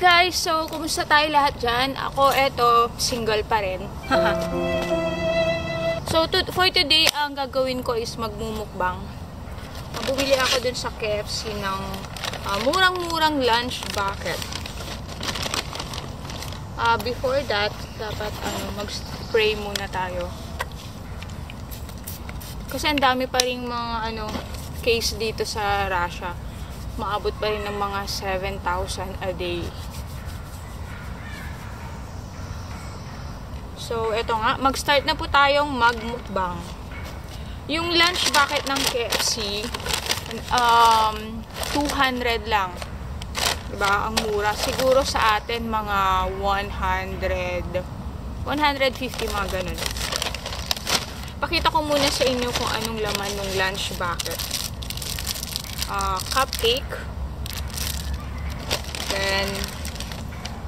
guys! So, kumusta tayo lahat dyan? Ako, eto, single pa rin. so, to, for today, ang gagawin ko is magmumukbang. Bumili ako dun sa KFC ng uh, murang-murang lunch bucket. Uh, before that, dapat ano, mag-spray muna tayo. Kasi ang dami pa rin mga ano, case dito sa Russia maabot pa rin ng mga 7,000 a day. So, eto nga. Mag-start na po tayong magmukbang. Yung lunch bucket ng KFC, um, 200 lang. Diba? Ang mura. Siguro sa atin, mga 100, 150, mga ganun. Pakita ko muna sa inyo kung anong laman ng lunch bucket uh, cupcake. Then,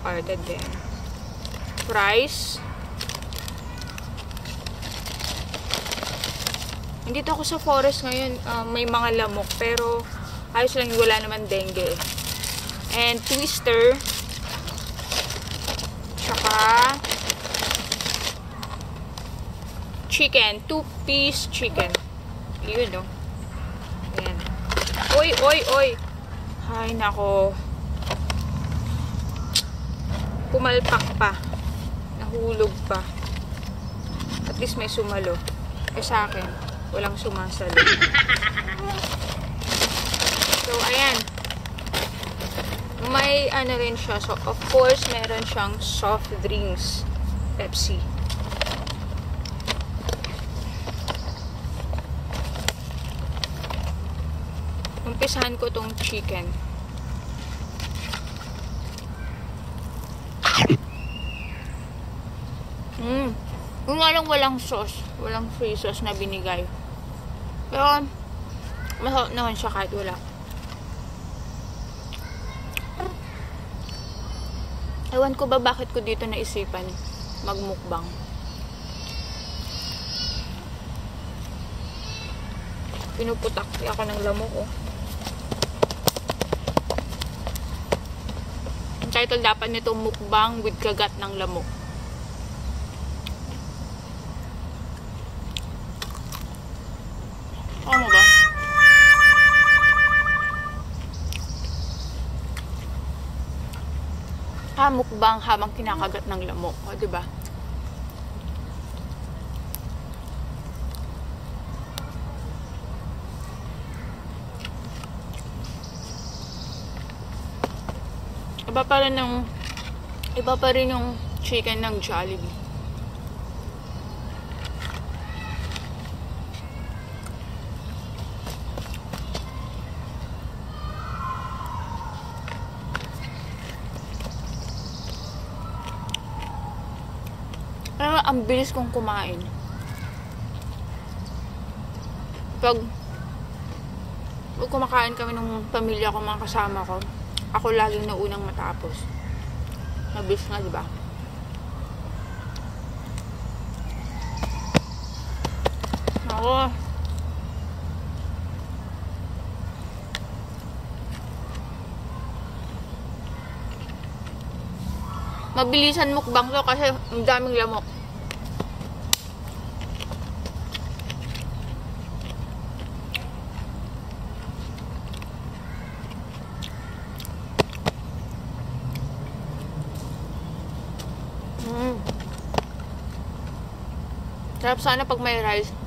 ordered din. Fries. Nandito ako sa forest ngayon. Uh, may mga lamok. Pero, ayos lang wala naman dengue. And, twister. Tsaka, chicken. Two-piece chicken. Yun, no? Ayan. Oy, oy, oy. Hay, nako. Pumalpak pa. Nahulog pa. At least may sumalo. Eh sa akin, walang sumasalo. So, ayan. May ano rin siya. So, of course, meron siyang soft drinks. Pepsi. umpisahan ko tong chicken. Nga lang walang sauce. Walang free sauce na binigay. Pero, masarap naman siya kahit wala. Ewan ko ba bakit ko dito naisipan magmukbang. Pinuputak ako ng lamok oh. title dapat nito mukbang with kagat ng lamok. Mukbang habang kinakagat ng lamok. O, diba? Iba pa rin ng iba pa rin yung chicken ng Jollibee. Pero ang bilis kong kumain. Pag pag kumakain kami ng pamilya ko, mga kasama ko, ako laging naunang matapos. Mabilis nga, di ba? Ako. Mabilisan mukbang to kasi ang daming lamok. Sarap sana pag may rice.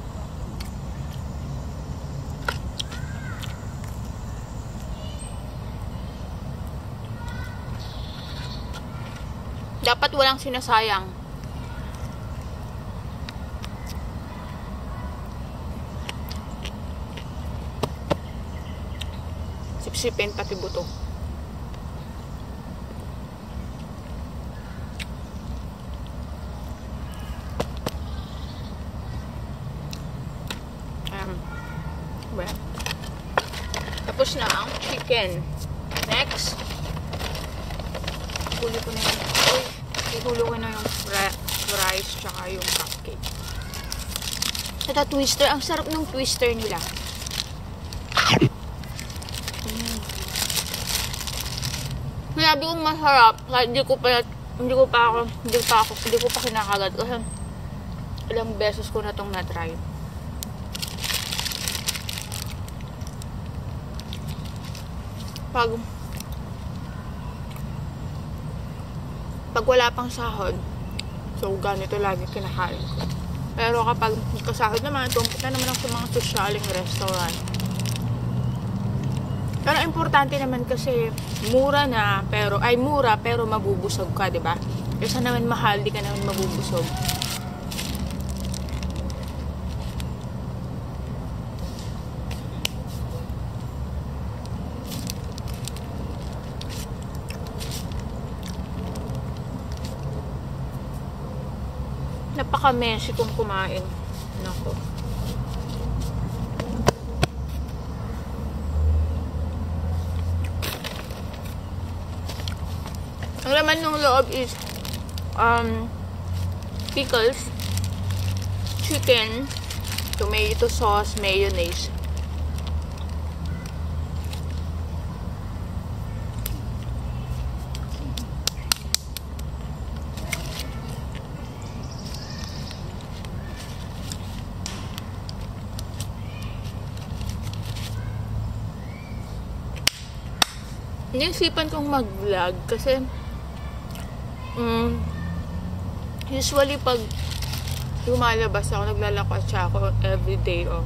Dapat walang sinasayang. Sipsipin pati buto. Tapos na ang chicken. Next. Huli ko na yung, uy, ihulo ko na yung rice tsaka yung cupcake. Ito twister. Ang sarap ng twister nila. Mm. sinabi kong masarap, kahit hindi ko pa, hindi ko pa ako, hindi pa ako, hindi ko pa kinakagat. Kasi ilang beses ko na itong na-try. Pag, pag wala pang sahod, so ganito lagi kinakain ko. Pero kapag kasahod naman, pumunta naman ako sa mga sosyaling restaurant. Pero importante naman kasi mura na pero ay mura pero mabubusog ka, 'di ba? Kasi naman mahal, di ka naman mabubusog. Napaka-messy kong kumain. Nako. Ang laman ng loob is um, pickles, chicken, tomato sauce, mayonnaise. Naisipan kong mag-vlog kasi mm, usually pag lumalabas ako, naglalakad siya ako everyday oh.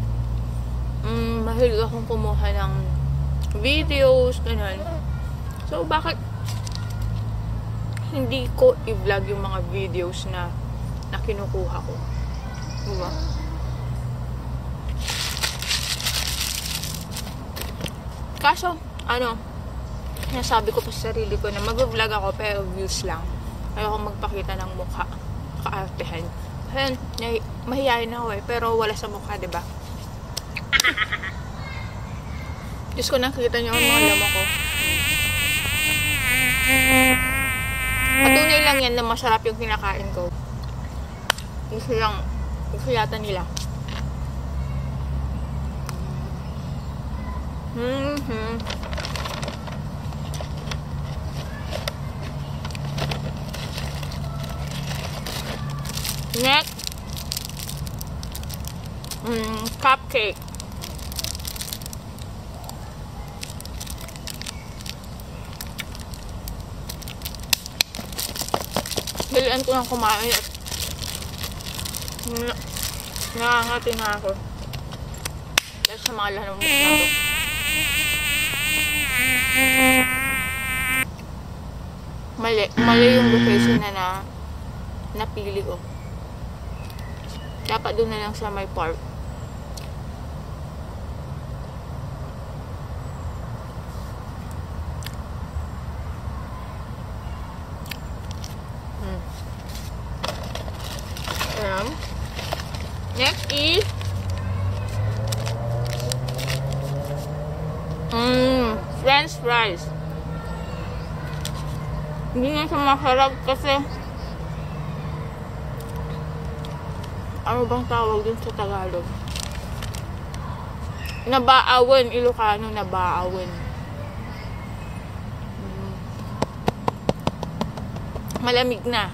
Mm, mahilig akong kumuha ng videos, ganun. So, bakit hindi ko i-vlog yung mga videos na na kinukuha ko? Diba? Kaso, ano, nasabi ko pa sa sarili ko na mag-vlog ako pero views lang. Ayoko magpakita ng mukha. Kaartehan. Ayun, mahihayin ako eh. Pero wala sa mukha, ba? Diyos ko nakita niyo ang mga lama ko. Patunay lang yan na masarap yung kinakain ko. Gusto lang, gusto yata nila. Mm-hmm. Next, mm, cupcake. Dalian ko lang kumain at na, nakangati na ako. Dahil sa mga lahat ng. Mali, mali yung location na na napili ko. Dapat doon na lang sa may park. Hmm. Ayan. Next is Mmm, fries. Hindi na siya masarap kasi ano bang tawag dun sa Tagalog? Nabaawan, Ilocano, nabaawan. Mm. Malamig na.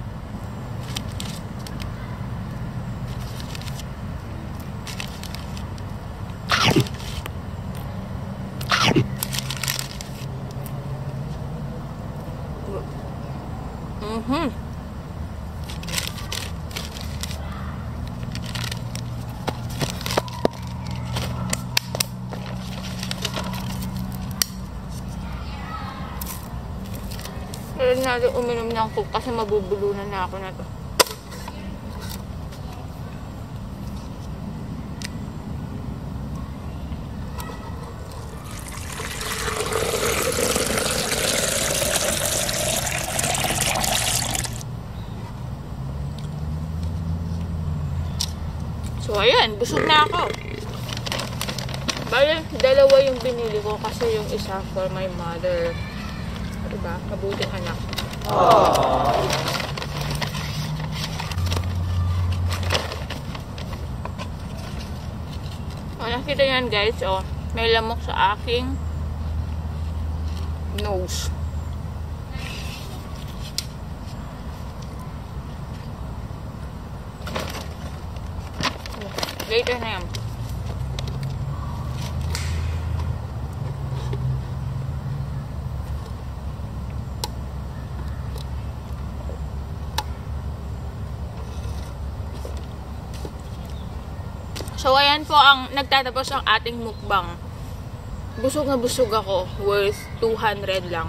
Mm-hmm. Natin uminom ng coke kasi mabubulunan na ako na to. So, ayan. Busog na ako. Bale, dalawa yung binili ko kasi yung isa for my mother. Diba? Kabuting anak. Oh. oh, nakita yan guys, oh. May lamok sa aking nose. Later na yan. Ayan po ang nagtatapos ang ating mukbang. Busog na busog ako. Worth 200 lang.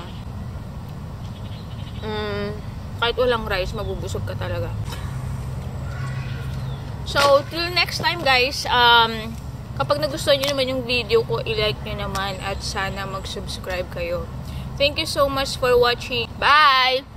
Mm, kahit walang rice, mabubusog ka talaga. So, till next time guys, um, kapag nagustuhan nyo naman yung video ko, i-like nyo naman at sana mag-subscribe kayo. Thank you so much for watching. Bye!